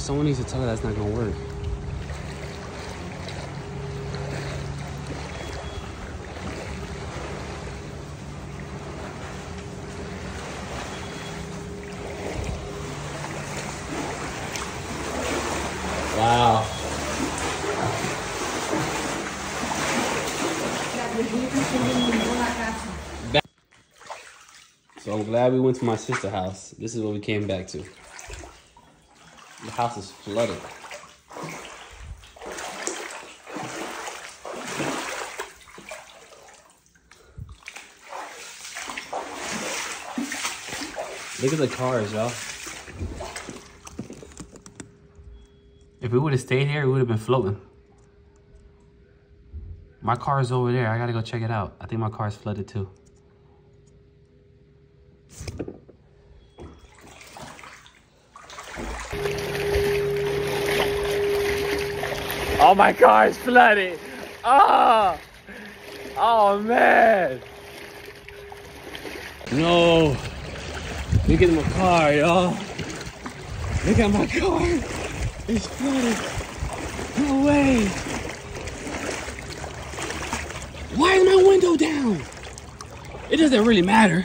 someone needs to tell her that's not gonna work. Wow. So I'm glad we went to my sister's house. This is what we came back to. The house is flooded. Look at the cars, y'all. If we would have stayed here, we would have been floating. My car is over there. I gotta go check it out. I think my car is flooded too. Oh, my car is flooded. Oh, ah. oh man. No. Look at my car, y'all. Look at my car. It's flooded. No way. Why is my window down? It doesn't really matter.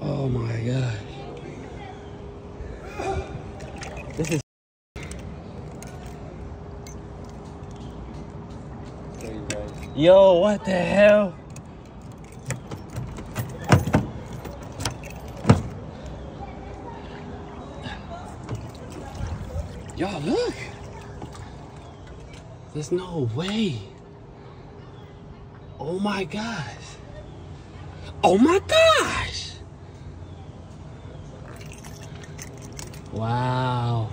Oh my god. This is Yo, what the hell? Y'all look. There's no way. Oh my gosh. Oh my gosh. Wow.